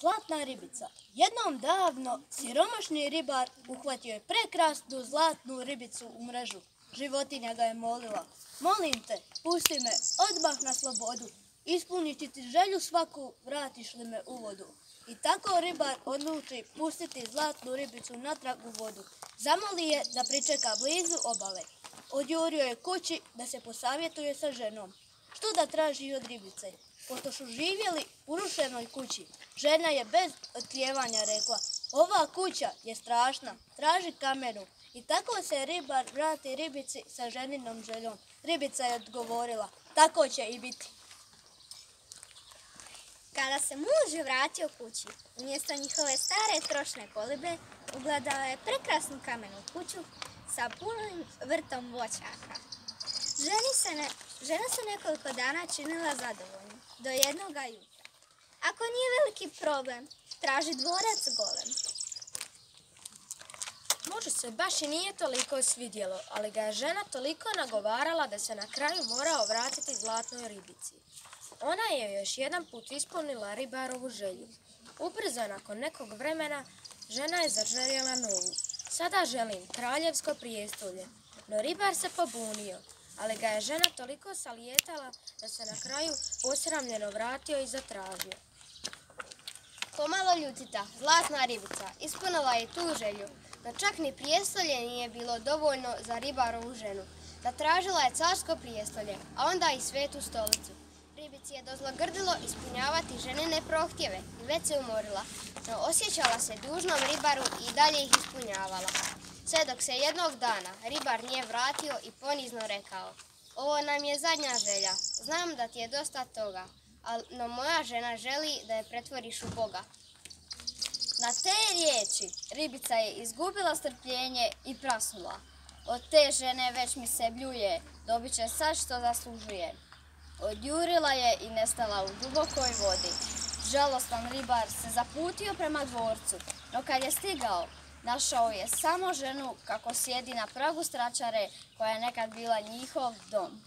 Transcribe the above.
Zlatna ribica. Jednom davno siromašni ribar uhvatio je prekrasnu zlatnu ribicu u mrežu. Životinja ga je molila. Molim te, pusti me odmah na slobodu. Ispuniti ti želju svaku, vratiš li me u vodu. I tako ribar odluči pustiti zlatnu ribicu natrag u vodu. Zamoli je da pričeka blizu obale. Odjurio je kući da se posavjetuje sa ženom. Što da traži od ribice? Pošto su živjeli u rušenoj kući, žena je bez otljevanja rekla Ova kuća je strašna, traži kamenu. I tako se ribar vrati ribici sa ženinom željom. Ribica je odgovorila, tako će i biti. Kada se muž vratio kući, umjesto njihove stare trošne kolibe, ugledao je prekrasnu kamenu kuću sa punim vrtom voćaka. Ženi se ne, žena se nekoliko dana činila zadovoljno, do jednoga jutra. Ako nije veliki problem, traži dvorac golem. Mužu se baš i nije toliko svidjelo, ali ga je žena toliko nagovarala da se na kraju morao vratiti zlatnoj ribici. Ona je još jedan put ispunila ribarovu želju. Ubrzo nakon nekog vremena žena je zaželjela novu. Sada želim kraljevsko prijestolje. No ribar se pobunio, ali ga je žena toliko salijetala da se na kraju posramljeno vratio i zatražio. Pomalo ljutita, zlatna ribica, ispunila je tu želju, da čak ni prijestolje nije bilo dovoljno za ribarovu ženu. Zatražila je carsko prijestolje, a onda i svetu stolicu. Ribici je dozlogrdilo ispunjavati ženine prohtjeve i već se umorila, no osjećala se dužnom ribaru i dalje ih ispunjavala. Sve dok se jednog dana ribar nije vratio i ponizno rekao Ovo nam je zadnja želja, znam da ti je dosta toga, no moja žena želi da je pretvoriš u Boga. Na te riječi ribica je izgubila strpljenje i prasnula. Od te žene već mi se bljuje, dobit će sad što zaslužuje. Odjurila je i nestala u dubokoj vodi. Žalostan ribar se zaputio prema dvorcu, no kad je stigao, našao je samo ženu kako sjedi na pragu stračare koja je nekad bila njihov dom.